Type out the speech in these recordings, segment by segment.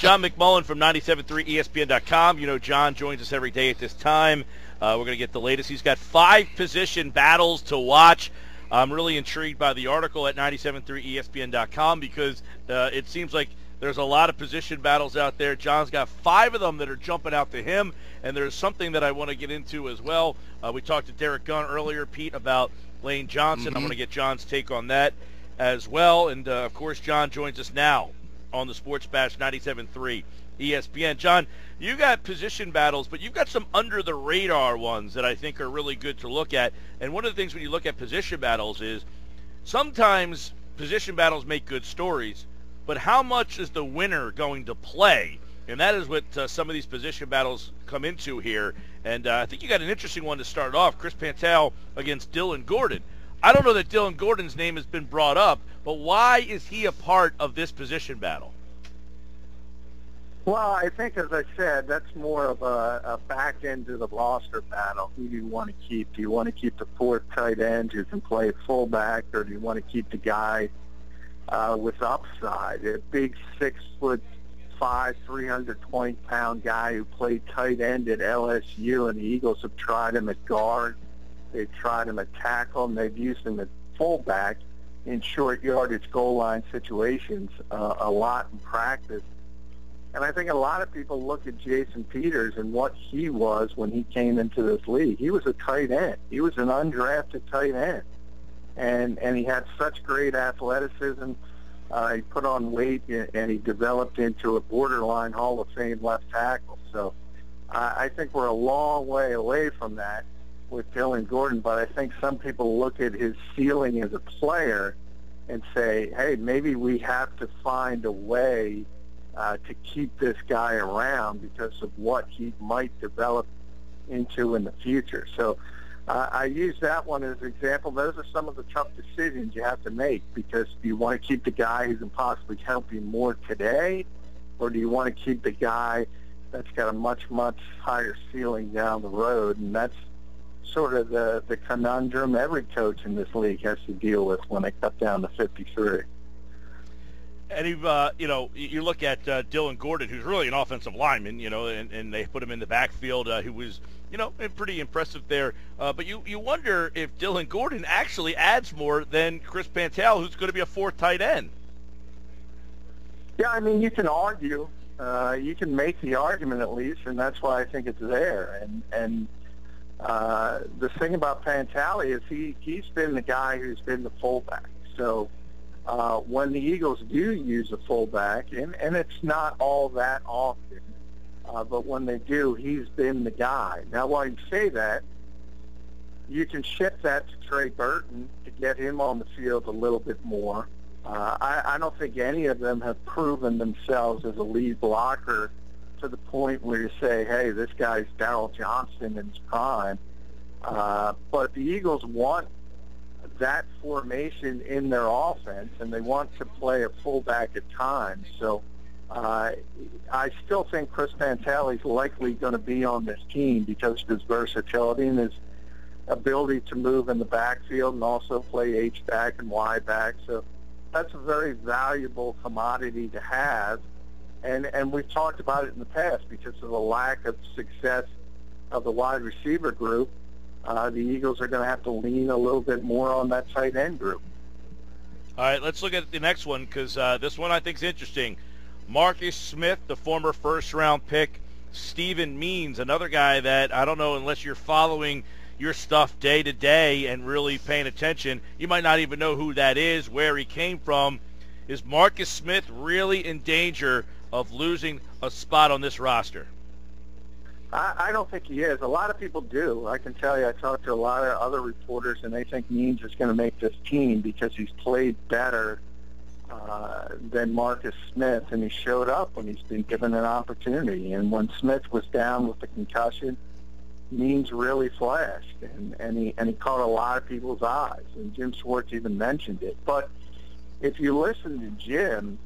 John McMullen from 97.3 ESPN.com. You know, John joins us every day at this time. Uh, we're going to get the latest. He's got five position battles to watch. I'm really intrigued by the article at 97.3 ESPN.com because uh, it seems like there's a lot of position battles out there. John's got five of them that are jumping out to him, and there's something that I want to get into as well. Uh, we talked to Derek Gunn earlier, Pete, about Lane Johnson. Mm-hmm. I'm going to get John's take on that as well. And, uh, of course, John joins us now on the Sports Bash 97.3 ESPN. John, you got position battles, but you've got some under the radar ones that I think are really good to look at. And one of the things when you look at position battles is sometimes position battles make good stories, but how much is the winner going to play? And that is what uh, some of these position battles come into here. And uh, I think you got an interesting one to start off. Chris Pantale against Dillon Gordon. I don't know that Dillon Gordon's name has been brought up, but why is he a part of this position battle? Well, I think, as I said, that's more of a, a back end of the roster battle. Who do you want to keep? Do you want to keep the fourth tight end who can play fullback, or do you want to keep the guy uh, with upside, a big six foot five, 320 pound guy who played tight end at LSU, and the Eagles have tried him at guard. They've tried him at tackle, and they've used him at fullback in short yardage goal line situations uh, a lot in practice. And I think a lot of people look at Jason Peters and what he was when he came into this league. He was a tight end. He was an undrafted tight end. And and he had such great athleticism. Uh, he put on weight and he developed into a borderline Hall of Fame left tackle. So I, I think we're a long way away from that with Dillon Gordon, but I think some people look at his ceiling as a player and say, hey, maybe we have to find a way uh, to keep this guy around because of what he might develop into in the future. So uh, I use that one as an example. Those are some of the tough decisions you have to make because do you want to keep the guy who can possibly help you more today or do you want to keep the guy that's got a much, much higher ceiling down the road? And that's sort of the, the conundrum every coach in this league has to deal with when they cut down to 53. And he, uh, you know, you look at uh, Dillon Gordon, who's really an offensive lineman, you know, and, and they put him in the backfield, uh, who was, you know, pretty impressive there. Uh, but you, you wonder if Dillon Gordon actually adds more than Chris Pantale, who's going to be a fourth tight end. Yeah, I mean, you can argue, uh, you can make the argument at least, and that's why I think it's there. And and uh, the thing about Pantale is he he's been the guy who's been the fullback. So uh, when the Eagles do use a fullback, and and it's not all that often, uh, but when they do, he's been the guy. Now, while you say that, you can shift that to Trey Burton to get him on the field a little bit more. Uh, I, I don't think any of them have proven themselves as a lead blocker to the point where you say, hey, this guy's Daryl Johnston in his prime. Uh, but the Eagles want that formation in their offense, and they want to play a fullback at times. So uh, I still think Chris Pantale is likely going to be on this team because of his versatility and his ability to move in the backfield and also play H-back and Y-back. So that's a very valuable commodity to have and and we've talked about it in the past because of the lack of success of the wide receiver group. Uh, the Eagles are going to have to lean a little bit more on that tight end group. All right, let's look at the next one because uh, this one I think is interesting. Marcus Smith, the former first-round pick. Steven Means, another guy that I don't know unless you're following your stuff day to day and really paying attention, you might not even know who that is, where he came from. Is Marcus Smith really in danger of losing a spot on this roster? I, I don't think he is. A lot of people do. I can tell you, I talked to a lot of other reporters, and they think Means is going to make this team because he's played better uh, than Marcus Smith, and he showed up when he's been given an opportunity. And when Smith was down with the concussion, Means really flashed, and, and he and he caught a lot of people's eyes. And Jim Schwartz even mentioned it. But if you listen to Jim,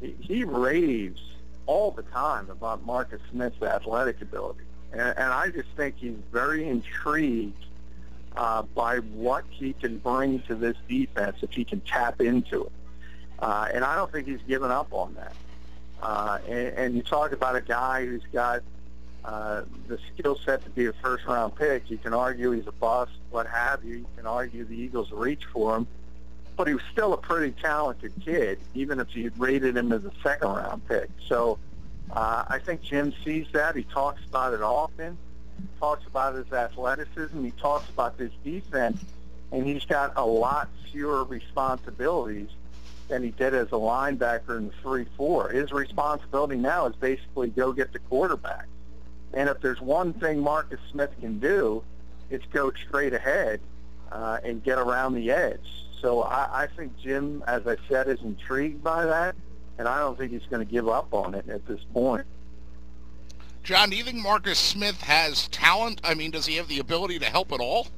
he raves all the time about Marcus Smith's athletic ability. And, and I just think he's very intrigued uh, by what he can bring to this defense if he can tap into it. Uh, and I don't think he's given up on that. Uh, and, and you talk about a guy who's got uh, the skill set to be a first-round pick. You can argue he's a bust, what have you. You can argue the Eagles reach for him. But he was still a pretty talented kid, even if you rated him as a second-round pick. So uh, I think Jim sees that. He talks about it often. Talks about his athleticism. He talks about this defense, and he's got a lot fewer responsibilities than he did as a linebacker in the three-four. His responsibility now is basically go get the quarterback. And if there's one thing Marcus Smith can do, it's go straight ahead uh, and get around the edge. So I, I think Jim, as I said, is intrigued by that, and I don't think he's going to give up on it at this point. John, do you think Marcus Smith has talent? I mean, does he have the ability to help at all?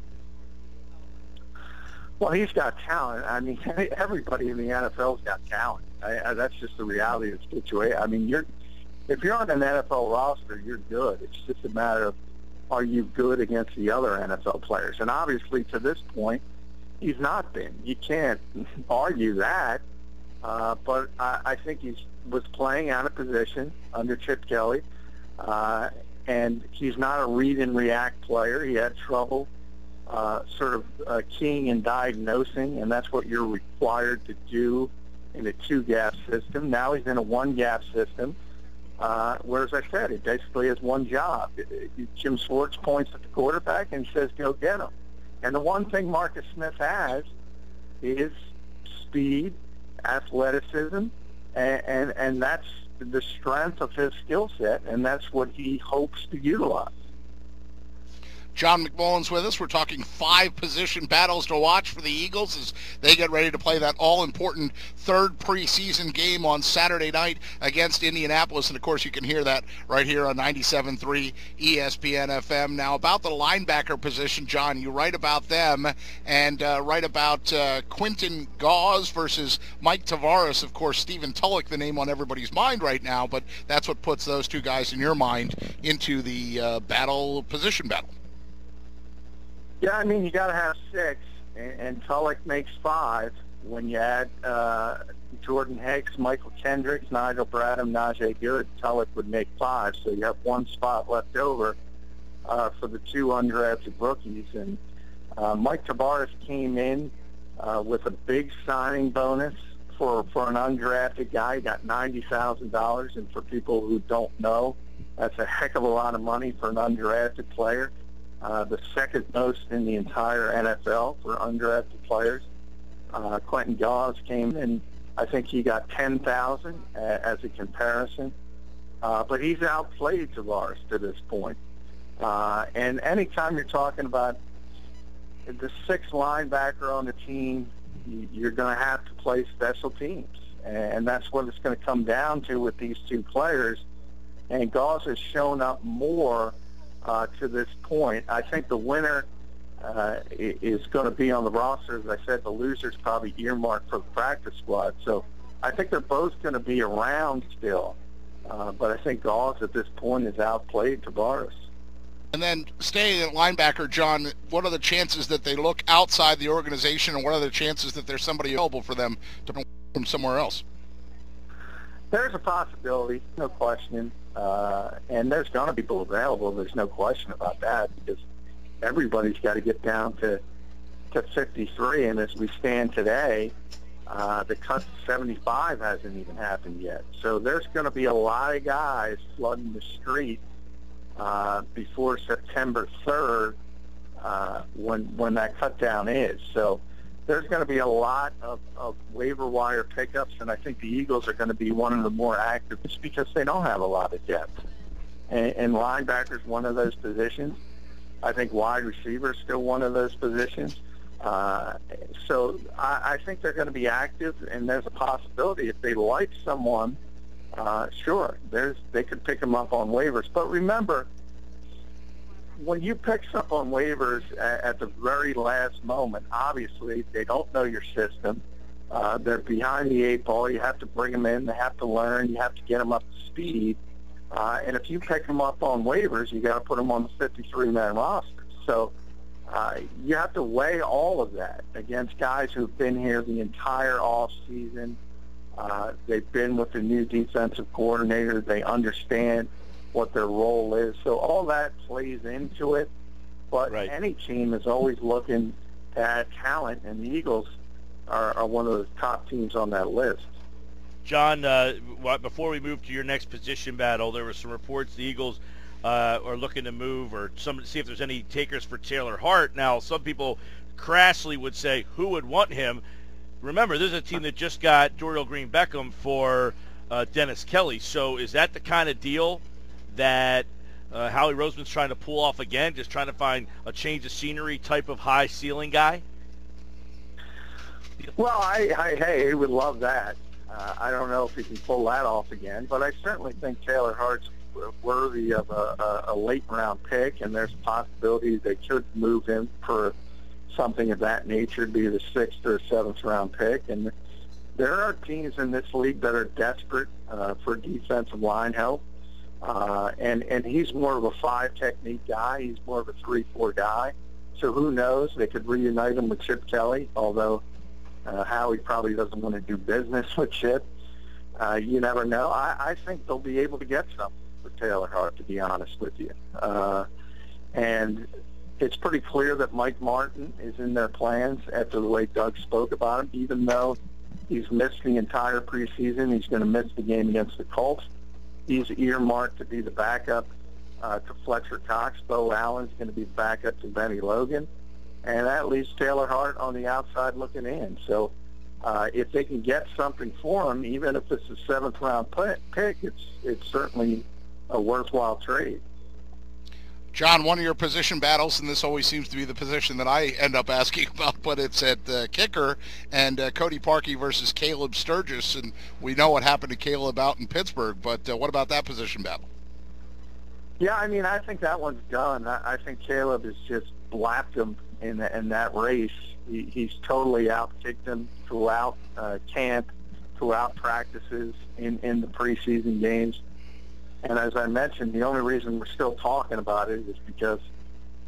Well, he's got talent. I mean, everybody in the NFL's got talent. I, I, that's just the reality of the situation. I mean, you're if you're on an NFL roster, you're good. It's just a matter of are you good against the other NFL players? And obviously, to this point, he's not been. You can't argue that. Uh, but I, I think he was playing out of position under Chip Kelly, uh, and he's not a read and react player. He had trouble uh, sort of uh, keying and diagnosing, and that's what you're required to do in a two-gap system. Now he's in a one-gap system, uh, where, as I said, he basically has one job. Jim Schwartz points at the quarterback and says, go get him. And the one thing Marcus Smith has is speed, athleticism, and, and, and that's the strength of his skill set, and that's what he hopes to utilize. John McMullen's with us. We're talking five position battles to watch for the Eagles as they get ready to play that all important third preseason game on Saturday night against Indianapolis. And of course, you can hear that right here on 97.3 ESPN FM. Now, about the linebacker position, John, you write about them and uh, write about uh, Quentin Gause versus Myke Tavarres. Of course, Stephen Tulloch, the name on everybody's mind right now, but that's what puts those two guys in your mind into the uh, battle position battle. Yeah, I mean, you got to have six, and, and Tulloch makes five when you add uh, Jordan Hicks, Mychal Kendricks, Nigel Bradham, Najee Goode. Tulloch would make five, so you have one spot left over uh, for the two undrafted rookies. And uh, Myke Tavarres came in uh, with a big signing bonus for for an undrafted guy. He got ninety thousand dollars, and for people who don't know, that's a heck of a lot of money for an undrafted player uh, the second most in the entire NFL for undrafted players. Uh, Quentin Gause came and I think he got 10,000 as a comparison. Uh, but he's outplayed Tavarres to this point. Uh, and anytime you're talking about the sixth linebacker on the team, you're going to have to play special teams. And that's what it's going to come down to with these two players. And Gause has shown up more uh, to this point. I think the winner uh, is going to be on the roster. As I said, the loser's probably earmarked for the practice squad. So I think they're both going to be around still. Uh, but I think Gause at this point is outplayed Tavarres. And then staying at linebacker, John, what are the chances that they look outside the organization, and what are the chances that there's somebody available for them to from somewhere else? There's a possibility, no question. Uh, and there's going to be people available. There's no question about that because everybody's got to get down to to 53. And as we stand today, uh, the cut to 75 hasn't even happened yet. So there's going to be a lot of guys flooding the street uh, before September 3rd uh, when when that cut down is. So there's going to be a lot of, of waiver wire pickups, and I think the Eagles are going to be one of the more active just because they don't have a lot of depth. And, and linebacker is one of those positions. I think wide receiver is still one of those positions. Uh, so I, I think they're going to be active, and there's a possibility if they like someone, uh, sure, there's they could pick them up on waivers. But remember, when you pick up on waivers at, at the very last moment, obviously they don't know your system. Uh, they're behind the eight ball. You have to bring them in. They have to learn. You have to get them up to speed. Uh, and if you pick them up on waivers, you got to put them on the 53-man roster. So uh, you have to weigh all of that against guys who've been here the entire off season, Uh, they've been with the new defensive coordinator. They understand what their role is. So all that plays into it. But right. any team is always looking to add talent, and the Eagles are, are one of the top teams on that list. John, uh, before we move to your next position battle, there were some reports the Eagles uh, are looking to move or some see if there's any takers for Taylor Hart. Now, some people crassly would say, who would want him? Remember, this is a team that just got Dorial Green Beckham for uh, Dennis Kelly. So is that the kind of deal that uh, Howie Roseman's trying to pull off again, just trying to find a change of scenery type of high ceiling guy? Well, I, I hey, he would love that. Uh, I don't know if he can pull that off again, but I certainly think Taylor Hart's worthy of a, a, a late round pick, and there's a possibility they could move him for something of that nature, be the sixth or seventh round pick. And there are teams in this league that are desperate uh, for defensive line help. Uh, and and he's more of a five technique guy. He's more of a three four guy. So who knows? They could reunite him with Chip Kelly, although uh, Howie probably doesn't want to do business with Chip. Uh, you never know. I, I think they'll be able to get something for Taylor Hart, to be honest with you. Uh, and it's pretty clear that Mike Martin is in their plans after the way Doug spoke about him, even though he's missed the entire preseason. He's going to miss the game against the Colts he's earmarked to be the backup uh, to Fletcher Cox. Beau Allen's going to be the backup to Bennie Logan. And that leaves Taylor Hart on the outside looking in. So uh, if they can get something for him, even if it's a seventh round pick, it's it's certainly a worthwhile trade. John, one of your position battles, and this always seems to be the position that I end up asking about, but it's at uh, kicker and uh, Cody Parkey versus Caleb Sturgis, and we know what happened to Caleb out in Pittsburgh, but uh, what about that position battle? Yeah, I mean, I think that one's done. I, I think Caleb has just blapped him in, the, in that race. He, he's totally outkicked him throughout uh, camp, throughout practices, in, in the preseason games. And as I mentioned, the only reason we're still talking about it is because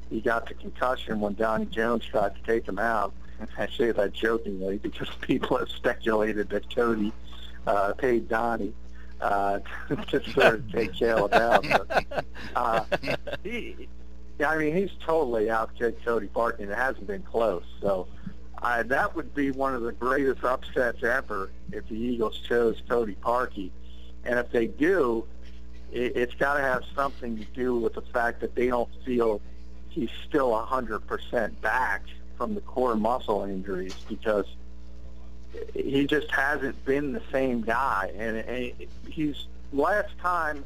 he got the concussion when Donnie Jones tried to take him out. I say that jokingly because people have speculated that Cody uh, paid Donnie uh, to sort of take Caleb out. But, uh, he, I mean, he's totally outkicked Cody Parkey, it hasn't been close. So uh, that would be one of the greatest upsets ever if the Eagles chose Cody Parkey. And if they do, it, it's got to have something to do with the fact that they don't feel he's still 100% back from the core muscle injuries because he just hasn't been the same guy. And, and he's last time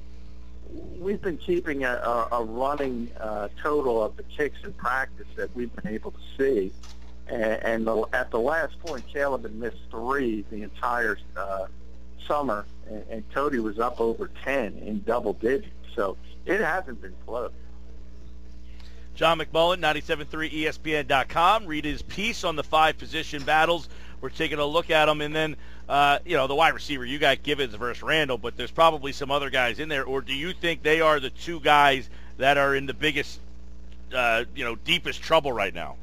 we've been keeping a, a, a running uh, total of the kicks in practice that we've been able to see. And, and the, at the last point, Caleb had missed three the entire uh, summer, and, and Cody was up over 10 in double digits. So it hasn't been close. John McMullen, 97.3ESPN.com. Read his piece on the five position battles. We're taking a look at them, and then uh, you know the wide receiver. You got Givens versus Randle, but there's probably some other guys in there. Or do you think they are the two guys that are in the biggest, uh, you know, deepest trouble right now?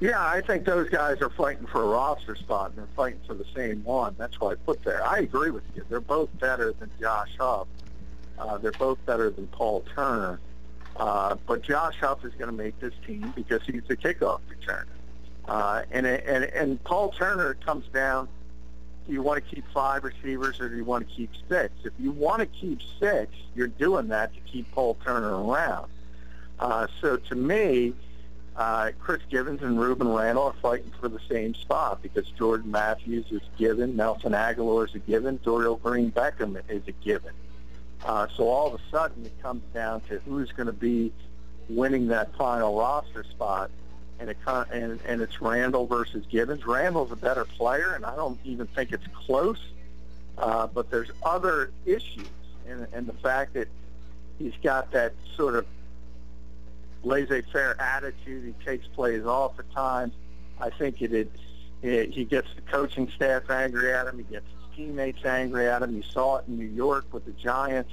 Yeah, I think those guys are fighting for a roster spot, and they're fighting for the same one. That's why I put there. I agree with you. They're both better than Josh Huff. Uh, they're both better than Paul Turner. Uh, but Josh Huff is going to make this team because he's the kickoff returner. Uh, and, and, and Paul Turner comes down, do you want to keep five receivers or do you want to keep six? If you want to keep six, you're doing that to keep Paul Turner around. Uh, so to me, uh, Chris Givens and Rueben Randle are fighting for the same spot because Jordan Matthews is given, Nelson Agholor is a given, Dorial Green Beckham is a given. Uh, so all of a sudden it comes down to who's going to be winning that final roster spot, and, it, and, and it's Randle versus Givens. Randle's a better player, and I don't even think it's close. Uh, but there's other issues, and, and the fact that he's got that sort of laissez-faire attitude. He takes plays off at times. I think it, it, it he gets the coaching staff angry at him. He gets his teammates angry at him. You saw it in New York with the Giants.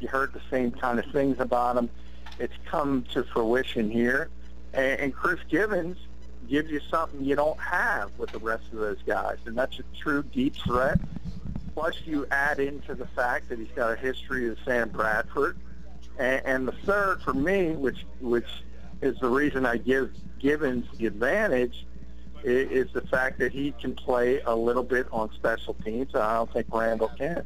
You heard the same kind of things about him. It's come to fruition here. And, and Chris Givens gives you something you don't have with the rest of those guys, and that's a true deep threat. Plus, you add into the fact that he's got a history of Sam Bradford, and, and the third for me, which which is the reason I give Givens the advantage, is, is the fact that he can play a little bit on special teams. I don't think Randle can.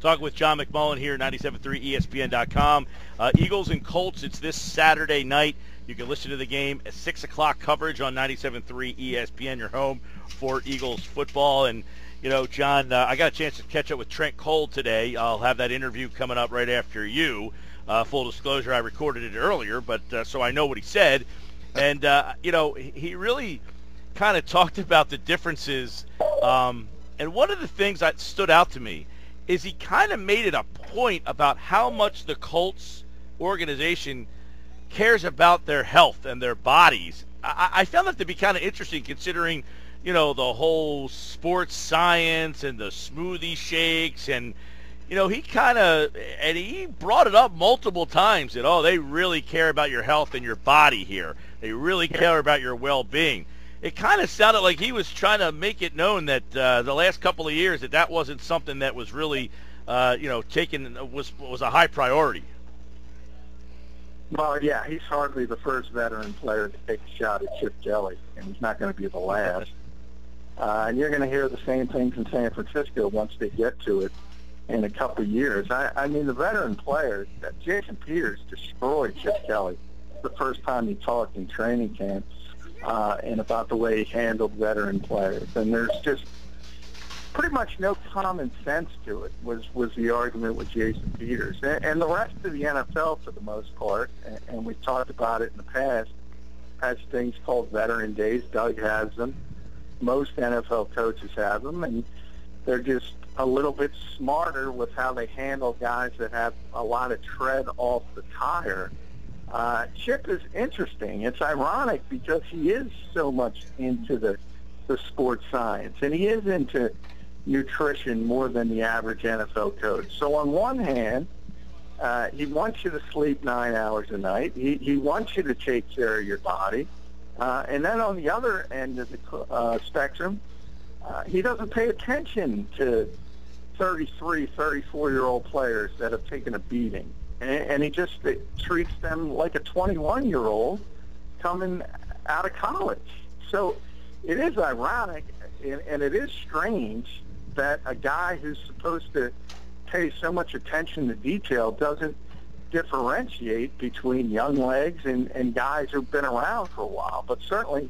Talking with John McMullen here, 97.3 ESPN.com. Uh, Eagles and Colts, it's this Saturday night. You can listen to the game at 6 o'clock coverage on 97.3 ESPN, your home for Eagles football. And, you know, John, uh, I got a chance to catch up with Trent Cole today. I'll have that interview coming up right after you. Uh, full disclosure, I recorded it earlier, but uh, so I know what he said. And, uh, you know, he really kind of talked about the differences. Um, and one of the things that stood out to me is he kind of made it a point about how much the Colts organization cares about their health and their bodies. I, I found that to be kind of interesting considering, you know, the whole sports science and the smoothie shakes and, you know, he kind of, and he brought it up multiple times that, oh, they really care about your health and your body here. They really care about your well-being it kind of sounded like he was trying to make it known that uh, the last couple of years that that wasn't something that was really, uh, you know, taken was was a high priority. Well, yeah, he's hardly the first veteran player to take a shot at Chip Kelly, and he's not going to be the last. Uh, and you're going to hear the same things in San Francisco once they get to it in a couple of years. I, I mean, the veteran players, Jason Peters destroyed Chip Kelly the first time he talked in training camp uh, and about the way he handled veteran players. And there's just pretty much no common sense to it was was the argument with Jason Peters and, and the rest of the NFL for the most part. And, and we've talked about it in the past. Has things called veteran days. Doug has them. Most NFL coaches have them, and they're just a little bit smarter with how they handle guys that have a lot of tread off the tire uh, Chip is interesting. It's ironic because he is so much into the the sports science, and he is into nutrition more than the average NFL coach. So on one hand, uh, he wants you to sleep nine hours a night. He, he wants you to take care of your body. And then on the other end of the uh, spectrum, uh, he doesn't pay attention to 33, 34-year-old players that have taken a beating and, and he just treats them like a 21 year old coming out of college. So it is ironic and, and it is strange that a guy who's supposed to pay so much attention to detail doesn't differentiate between young legs and, and guys who've been around for a while. But certainly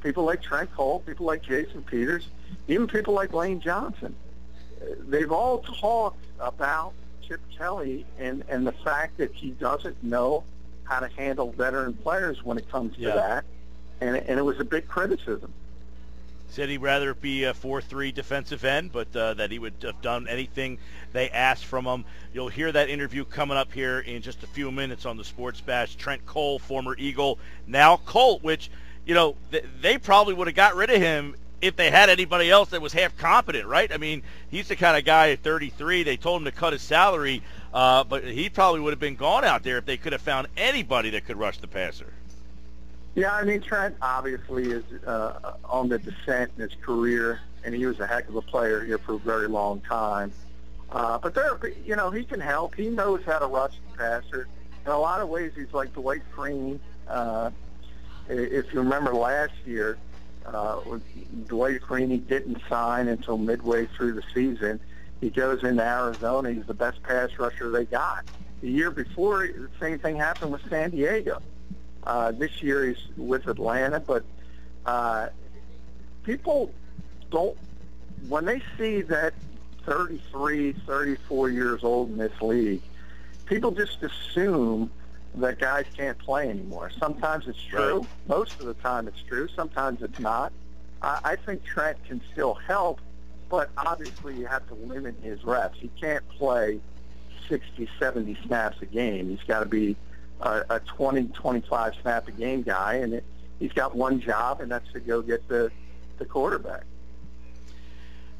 people like Trent Cole, people like Jason Peters, even people like Lane Johnson, they've all talked about Chip Kelly and, and the fact that he doesn't know how to handle veteran players when it comes to yeah. that. And, and it was a big criticism. Said he'd rather be a 4-3 defensive end, but uh, that he would have done anything they asked from him. You'll hear that interview coming up here in just a few minutes on the Sports Bash. Trent Cole, former Eagle, now Colt, which, you know, th- they probably would have got rid of him if they had anybody else that was half competent, right? I mean, he's the kind of guy at 33. They told him to cut his salary, uh, but he probably would have been gone out there if they could have found anybody that could rush the passer. Yeah, I mean Trent obviously is uh, on the descent in his career, and he was a heck of a player here for a very long time. Uh, but there, you know, he can help. He knows how to rush the passer. In a lot of ways, he's like Dwight Freeney. Uh, if you remember last year, uh, Dwight Freeney didn't sign until midway through the season. He goes into Arizona. He's the best pass rusher they got. The year before, the same thing happened with San Diego. Uh, this year he's with Atlanta, but uh, people don't, when they see that 33, 34 years old in this league, people just assume that guys can't play anymore. Sometimes it's true. Right. Most of the time it's true. Sometimes it's not. I, I think Trent can still help, but obviously you have to limit his reps. He can't play 60, 70 snaps a game. He's got to be a, a 20, 25 snap a game guy, and it, he's got one job, and that's to go get the, the quarterback.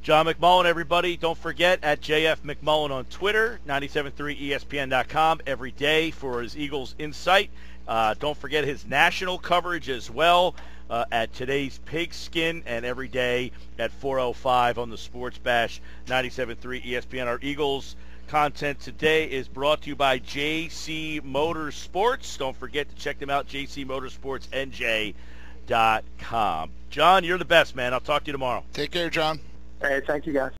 John McMullen, everybody. Don't forget at JF McMullen on Twitter, 973ESPN.com every day for his Eagles Insight. Uh, don't forget his national coverage as well uh, at today's Pigskin and every day at 4:05 on the Sports Bash 97.3 ESPN. Our Eagles content today is brought to you by JC Motorsports. Don't forget to check them out, jcmotorsportsnj.com. John, you're the best, man. I'll talk to you tomorrow. Take care, John. Hey, thank you guys.